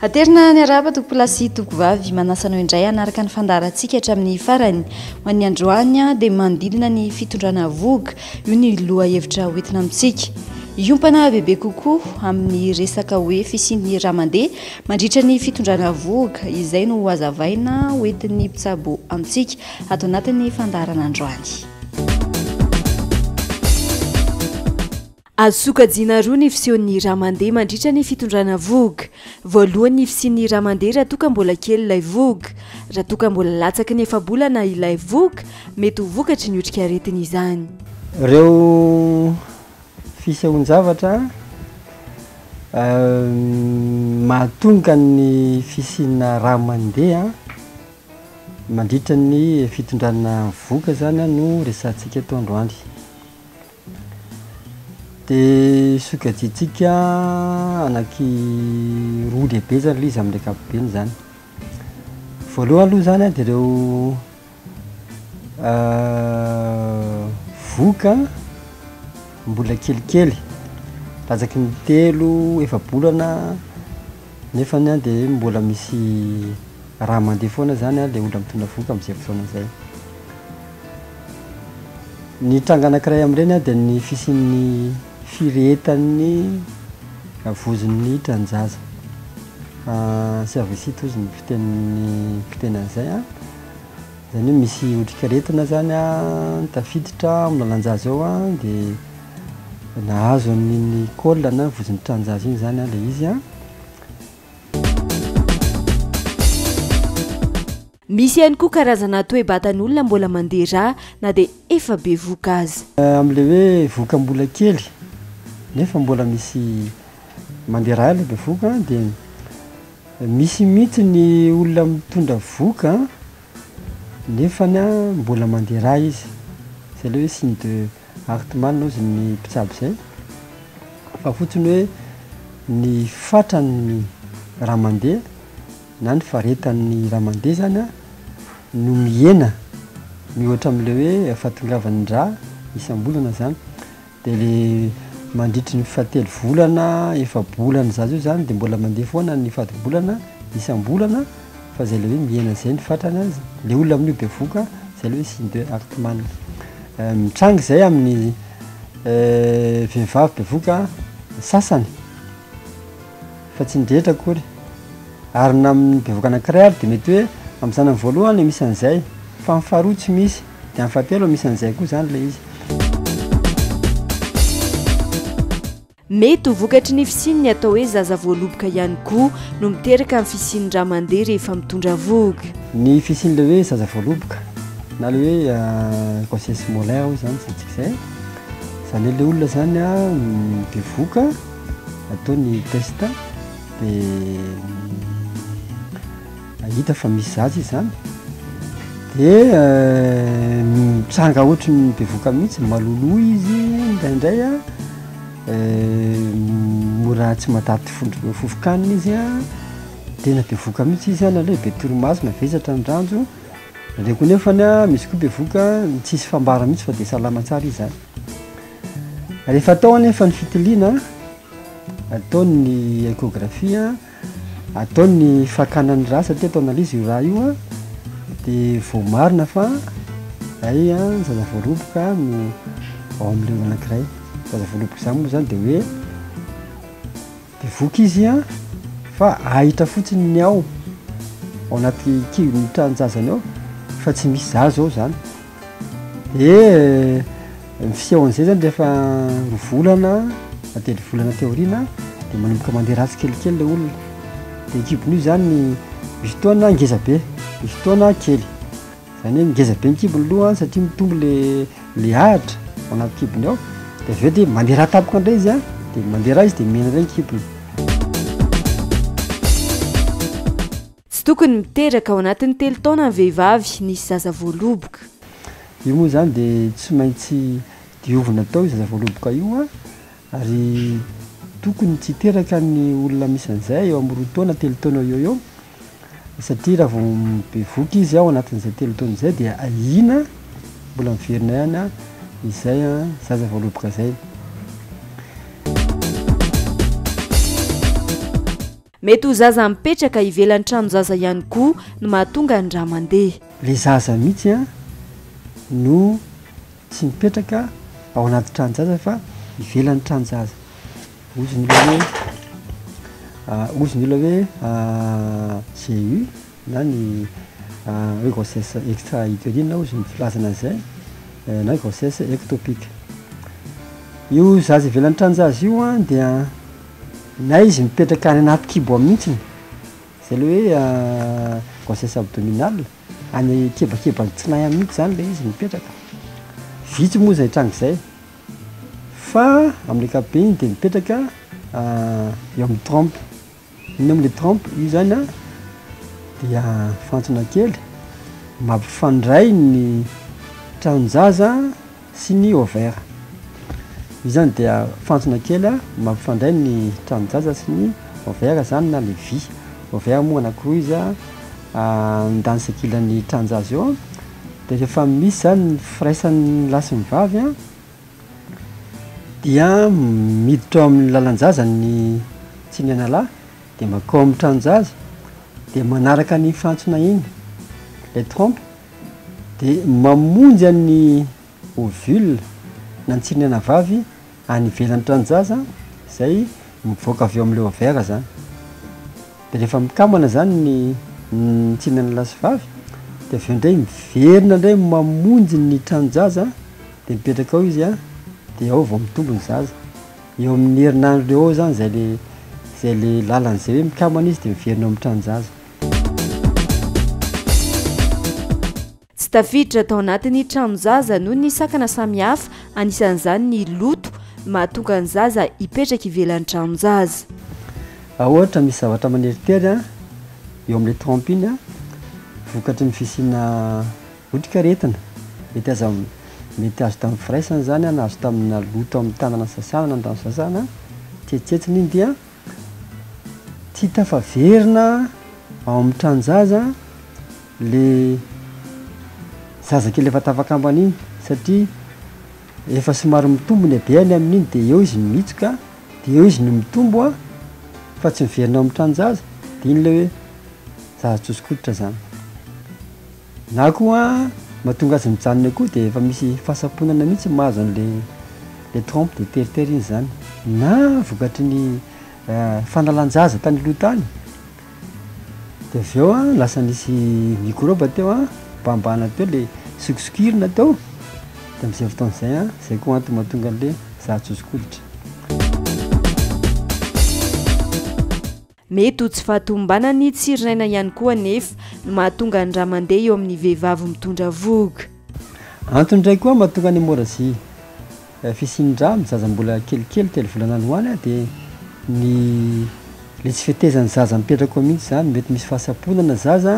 Aterina ny araba tompolahy sy tompovavy manasa anao indray hanaraka ny fandaharantsika hatramin'ny farany. Ho an'ny androany dia mandilina ny fitondrana voga, io ny loha hevitra hoentina amintsika. Hiompana bebe kokoa amin'ny resaka hoe fisian'ny raha mandeha mandritra ny fitondrana voga, izay no hazavaina hoentin'ny mpitsabo amintsika. Ato anatin'ny fandaharana androany. Azo sokajiana roa ny fisehon'ny hira mandeha mandritra ny fitondrana vogue. Voalohany ny fisian'ny hira mandeha raha toa ka mbola kely ilay vogue. Raha toa ka mbola latsaky ny efa-bolana ilay vogue, mety ho vokatry ny otrikaretina izany. Ireo fisehoan-javatra mahatonga ny fisiana raha mandeha. Mandritra ny fitondrana voka izany no resahantsika eto androany. Dia sokajiantsika anaky roa lehibe izany aloha izy amin'ny ankapobeny izany. Voalohany aloha izany an dia ireo voka mbola kelikely, latsaky ny telo efa-bolana. Nefany an dia mbola misy raha mandeha foana izany an, ilay olona mitondra vohoka amin'izay fotoana izay. Ny tranga anankiray amin'ireny an dia ny fisian'ny firehetan'ny vozon'ny tranonjaza, cervicite hozy ny fitenin'ny fiteny an'izay an, izany hoe misy otrikaretina izany an tafiditra amin'ny lalan-jaza ao an dia. Nahazo an'iny col na vozon'ny tranjazy iny izany ilay izy. Misy ihany koa karazana toe-batan'olona mbola mandeha rà na dia efa be voka aza. Amin'ilay hoe voka mbola kely nefa mbola misy mandeha rà ilay bevoka dia misy mihitsy ny olona mitondra voka Nefany an, mbola mandeha rà izy. Izay ilay hoe signe de Hartmann hozy ny mpitsabo izay. Fa fotsiny hoe ny fatran'ny rà mandeha na ny faharetan'ny rà mandeha izany an, no mihena mihoatra amin'ilay hoe fahatongavan'ny rà isam-bolana izany. Dia le mandritry ny fahatelo volana, efa-bolana zaza eo zany dia mbola mandeha foana ny fadim-bolana isam-bolana fa zay le hoe mihena zay ny fatrana, le olona amin'io bevoka zay le hoe signe de Hartmann. Mitranga izay amin'ny vehivavy bevoka sasany fa tsy ny rehetra akory ary na amin'ny bevoka anankiray ary dia mety hoe amin'ny zanany voalohany misy an'izay fa ny faharoa tsy misy. Dia any fahatelo misy an'izay koa izany ilay izy. Mety ho vokatry ny fisian'ny atao hoe zaza voaloboka ihany koa no miteraka ny fisian'ny rà mandeha rehefa mitondra vohoka. Ny fisian'ilay hoe zaza voaloboka na ilay hoe euh, grossesse molaire hoy izany izantsika izay. Izany hoe ilay olona izany a, mm, bevoka, atao ny test dia Hita fa misy zaza izany dia mitranga ohatry ny bevoka mihitsy, maloloha izy indraindray a, mora tsy matavy fondro- fofokanina izy a, tena bevoka mihitsy izy a, na lehibe torimaso na vesatra ny ranjo, ndraindray koa nefany a misy koa bevoka tsisy fambara mihitsy fa dia salama tsara izy zany, rehefa atao anefa ny fitiliana, ataony ny échographie a. Ataony ny fakana ny ra satria atao analyse io ra io dia voamarina fa hay ny zaza voaroboka no ao amin'ireo anankiray. Zaza voaroboka izany moa izany dia hoe bevoka izy fa ahitra fotsiny ny ao ao anaty kibon'ny tranon-jazany ao fa tsy misy zaza ao izany. Ie, ny fisehoan'izay zany rehefa roa volana na telo volana aty aoriana dia manomboka mandeha ratsy kelikely ilay olona. Dia ny kibon'io izany ny misy fotoana ngeza be, misy fotoana kely. Izany hoe ngeza be ny kibony aloha satria mitombo ilay ilay ahitra ao anaty kibony ao, dia avy eo dia mandeha rà tampoka indray izy an, dia mandeha rà izy dia mena indray ny kibony. Tsy tokony miteraka ao anatin'ny telo taona ny vehivavy nisy zaza voaloboka. Io moa izany dia tsy maintsy diovina tao io zaza voaloboka io ary tokony tsy hiteraka ny olona misy an'izay eo amin'ny roa taona, telo taona eo ho eo satria raha vao bevoka izy ao anatin'izay telo taona izay dia ahiana mbola miverina ihany izay zaza voaloboka izay. Mety ho zaza mipetraka ivelan'ny tranon-jaza ihany koa no mahatonga ny rà mandeha. Ilay zaza mihitsy no tsy mipetraka ao anaty tranon-jaza fa ivelan'ny tranon-jaza. Hozy ny olona hoe, hozy ny olona hoe GU na ny hoe grossesse extra-utérine hozy ny filazana an'izay na grossesse ectopique. Io zaza ivelan'ny tranon-jaza io dia. Na izy mipetraka any anaty kibo ao mihitsiny, izay ilay hoe en grossesse abdominale, any kebakeban'ny tsinay any mihitsy izany ilay izy mipetraka. Vitsy moa izay tranga izay fa amin'ny ankapobeny dia mipetraka eo amin'ny trompe. Inona moa ilay trompe? Io izany an, dia fantsona kely mampifandray ny tranon-jaza sy ny ovaire. Izany dia fantsona kely mampifandray ny tranon-jaza sy ny ovaire izany na ilay vy. Ovaire moa anankiroa izy andaniny sy ankilan'ny tranon-jaza eo. Dia rehefa misy izany ny firaisan'ny lahy sy ny vavy an, dia miditra ao amin'ny lalan-jaza ny tsinainalahy dia mankao amin'ny tranon-jaza dia manaraka an'iny fantsona iny ilay trompe. Dia mamonjy an'ny ovule na ny tsirinaina vavy any ivelan'ny tranonjaza izay mivoaka avy eo amin'ilay ovaire izany. Dia rehefa mikambana izany ny ny tsirinaina lahy sy vavy dia avy eo indray miverina indray mamonjy ny tranonjaza dia mipetraka ao izy an, dia ao vao mitombo ny zaza. Eo amin'ny herinandro eo ho eo izany izay le izay le lalan'izay hoe mikambana izy dia miverina ao amin'ny tranonjaza. Tsy tafiditra tao anatin'ny tranon-jaza noho ny sakana samihafa, anisan'izany ny loto, mahatonga ny zaza hipetraka ivelan'ny tranon-jaza. Raha ohatra misy zavatra maneritery eo amin'ilay trompe iny vokatry ny fisiana otrikaretina, mety aza, mety azo tamin'ny firaisana izany na azo tamina loto amin'ny tanana sasana na ny tanana sasana, tsentsitsetsina iny dia. Tia tafaverina ao amin'ny tranon-jaza le zazakely efa tafakambana iny satria efa somary mitombo ny habeany amin'iny dia eo izy no miitsoka dia eo izy no mitombo fa tsy miverina ao amin'ny tranon-jaza dia iny ilay hoe zaza tsoson-koditra izany. Na koa mahatonga azy mijanona koa dia efa misy fahasamponana mihitsy mahazo an'ilay trompe dia teritery iny izany. Na vokatry ny fanalan-jaza tany aloha tany dia avy eo lasa nisy mikrôba teo bambana teo ilay sokosokirina teo dia amin'izay fotoana izay, izay koa antony mahatonga an'ilay zahantsosokoditra. Mety ho tsy fahatomombanan'ny tsirinaina ihany koa anefa no mahatonga ny rà mandeha eo amin'ny vehivavy mitondra vohoka. Antony indray koa mahatonga ny hemorrhagie, fisian'ny rà amin'ny zaza mbola kelikely, telo volana any ho any, dia ny ilay tsy fetezan'ny zaza mipetraka ao mihitsy izany, mety misy fahasaponana ny zaza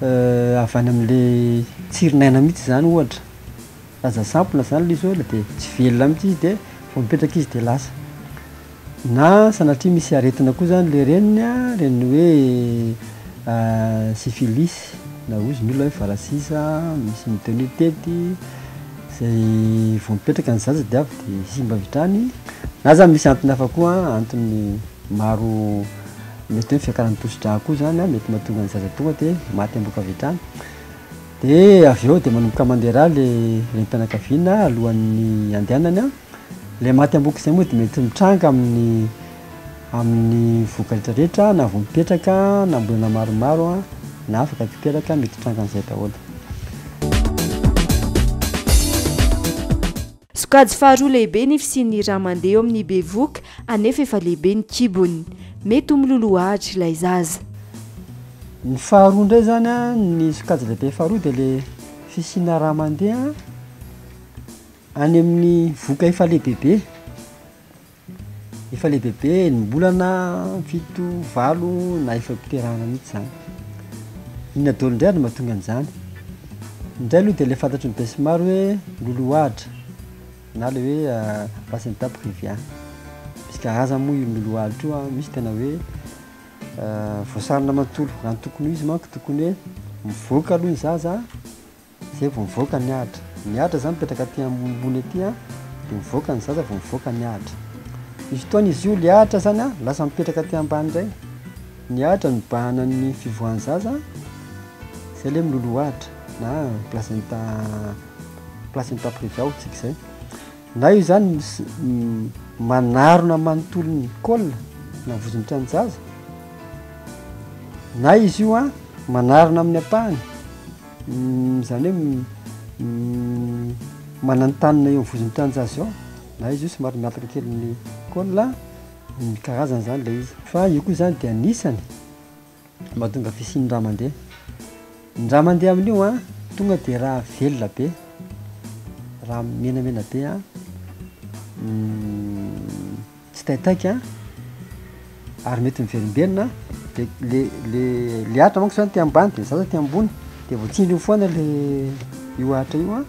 avy any amin'ilay tsirinaina mihitsy izany ohatra, zaza sampona izany ilay izy ohatra dia tsy velona mihitsy izy dia vao mipetraka izy dia lasa. Na sanatria misy aretina koa zany le reniny a, reniny hoe syphilis na hozy ny olona hoe varasisa misy ny tenue tety, zay vao mipetraka ny zaza dia avy dia simba avy hatrany, na zany misy antony hafa koa antony maro mety hoe fiakaran'ny tosidra koa zany a mety mahatonga ny zaza tonga dia maty am-bohoka avy hatrany, dia avy eo dia manomboka mandeha rà le renim-pianakaviana alohan'ny handehanany a. Ilay maty am-boky izay moa dia mety mitranga amin'ny amin'ny vokatra rehetra rehetra na vao mipetraka na mbolana maromaro na afaka tsy mipetraka mety hitranga an'izay daholo. Sokajy faharoa lehibe ny fisian'ny rà mandeha eo amin'ny bevohoka anefa efa lehibe ny kibony. Mety ho miloloha ady ilay zaza. Ny faharoa indray izany an, ny sokajy lehibe faharoa dia ilay fisiana rà mandeha Any amin'ny voka efa lehibebe, efa lehibebe, enim-bolana, fito, valo na efa am-piterahana mihitsy izany. Inona daholo indray ary no mahatonga an'izany? Indray aloha dia ilay fantatry ny besinimaro hoe loloahatra na ilay hoe placenta previa. Misy karazany moa io loloahatra io an, misy tena hoe voasarona manontolo raha ny tokony ho izy manko, tokony hoe mivoaka aloha ny zaza Zay vao mivoaka ny Atra. Ny Atra zany mipetraka aty ambony aty a, de mivoaka ny zaza vao mivoaka ny Atra. Misy fotoana izy io le Atra zany a lasa mipetraka aty ambany ndray. Ny Atra nibahana ny fivoahan'ny zaza, zay le miloloha Atra na placenta placenta privée hotsika zay. Na io zany manarona manontolo ny col na vozon'tra ny zaza, na izy io a manarona amin'ny ampahany. Izany hoe mananontanona eo vozon'ny mpianjaha zao na izy io somary mihataka kely ny col a, ny karazany zany ilay izy. Fa io koa zany dia anisany mahatonga fisian'ny rà mandeha. Ny rà mandeha amin'io an, tonga dia rà velona be, rà menamena be an. Tsy taitaika an! Ary mety miverimberina an! Dia le, le, le atra manko izany aty ambany dia ny zaza aty ambony, dia vao tsindriny foana le io atra io an!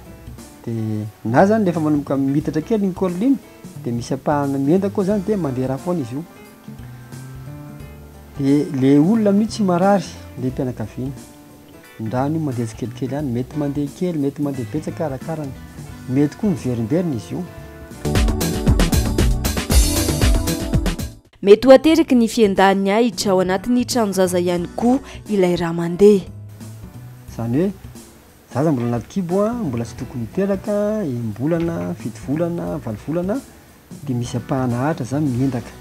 Dia na izany rehefa manomboka miitatra kely ny corline dia misy ampahana miendaka ao izany dia mandeha rà foana izy io. Dia le olona amin'io tsy marary, le mpianakaviana. Ny rano io mandeha tsikelikely ihany, mety mandeha kely, mety mandeha betsaka arakara ny, mety koa miverimberina izy io. Mety ho ateraky ny fihendahan'ny ahitra ao anatin'ny tranon-jaza ihany koa ilay rà mandeha. Izany hoe zaza mbola anaty kibo, mbola tsy tokony hiteraka, enimbolana, fito volana, valo volana, Dia misy ampahana Atra zany miendaka.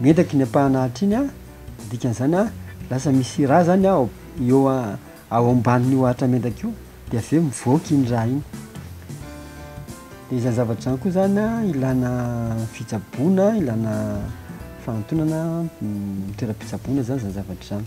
Miendaka iny ampahana Atra iny an, ny dikan'izany an, lasa misy ra zany ao eo ao ambanin'io Atra miendaka io, dia avy eo mivoaka iny ra iny. Dia izany zavatra izany koa zany an, ilana fitsaboana, ilana fahantonana, toeram-pitsaboana zany izany zavatra izany.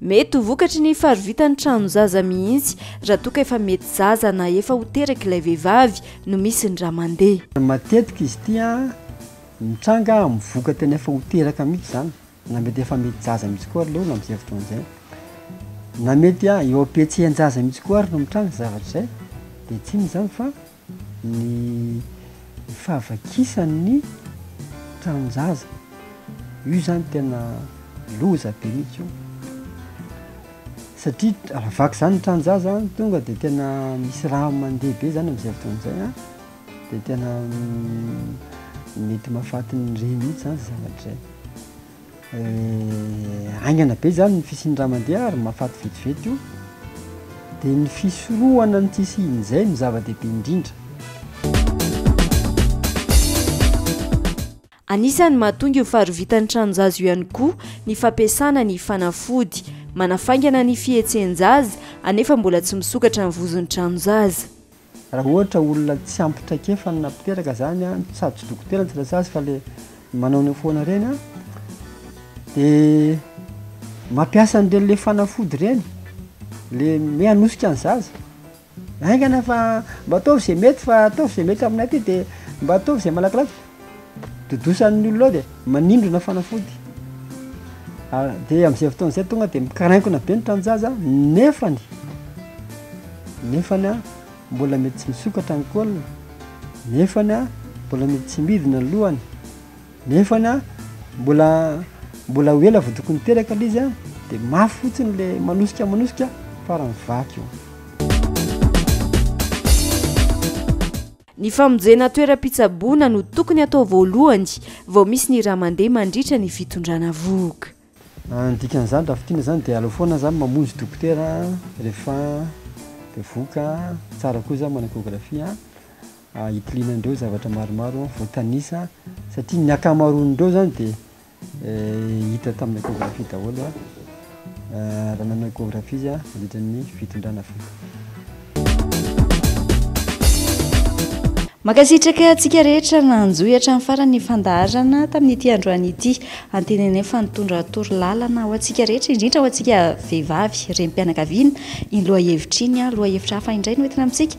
Mety ho vokatry ny faharovitan'ny tranon-jaza mihitsy raha toa ka efa mety zaza na efa ho teraka ilay vehivavy no misy ny ra mandeha. Matetika izy ity mitranga amin'ny voka tena efa ho teraka mihitsy izany, na mety efa mety zaza mihitsy koa ary ilay olona amin'izay fotoana izay. Na mety eo am-pihetsehan-jaza mihitsy koa ary no mitranga izay zavatra izay. Dia tsy inona izany fa. ny fahavakisan'ny tranon-jaza, io zany tena loza be mihitsy io, satria raha vaky zany ny tranon-jaza an, tonga dia tena misy rano mandeha be zany amin'izay fotoana izay an, dia tena mety mahafaty ny reiny mihitsy zany izay zavatra izay. Haingana be izany ny fisian'ny rà mandeha ary mahafaty vetivety io, dia ny fisorohana ny tsy hisian'izay no zava-dehibe indrindra. Anisan'ny mahatonga io faharovitan'ny tranon-jaza io ihany koa ny fampiasana ny fanafody manafaingana ny fihetsen-jaza anefa mbola tsy misokatra ny vozon'ny tranon-jaza. Raha ohatra olona tsy ampy traikefa no nampiteraka zany an, sady tsy dokotera ny tsy resy azy fa le manao an'io foana ireny an, de mampiasa an'ireny le fanafody ireny le me hanosika ny zaza, aingana fa mba ataovy ze mety fa ataovy ze mety aminay aty de mba ataovy ze malakilaky. Dodosany ny olona ao dia manindrona fanafody. Ary dia amin'izay fotoana izay tonga dia mikarainkoina be ny tranon-jaza nefany nefany mbola mety tsy misokatra ny kolona, nefany mbola mety tsy midina ny lohany, nefany mbola mbola ho ela vao tokony hiteraka ilay izy dia mafy fotsiny ilay manosika manosika farany vaky eo. Ny famonjena toeram-pitsaboana no tokony atao voalohany vao misy ny ra mandeha mandritra ny fitondrana vohoka. Ny dikan'izany raha fintinina izany dia aleo foana za mamonjy dokotera rehefa bevohoka, tsara koa za manao échographie hitiliana an'ireo zavatra maromaro voatanisa satria ny ankamaroan'ireo izany dia Hita tamin'ny échographie daholo raha nanao échographie izy nandritra ny fitondrana fo. Mankasitraka antsika rehetra nanjohy hatramin'ny farany ny fandaharana tamin'ity androany ity. Antenainay fa nitondra toro lalana ho antsika rehetra, indrindra ho antsika vehivavy, renim-pianakaviana, iny lohahevitra iny, lohahevitra hafa indray no entina amintsika